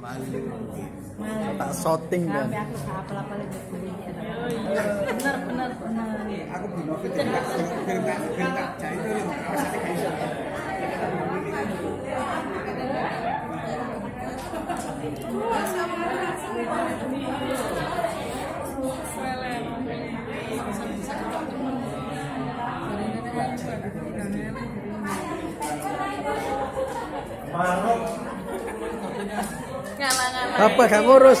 Tak shooting kan. Sampai aku tak apa-apa lagi. Aku belum tak film tak film tak jadi itu yang. Ngalah-ngalah. Apa gak ngurus?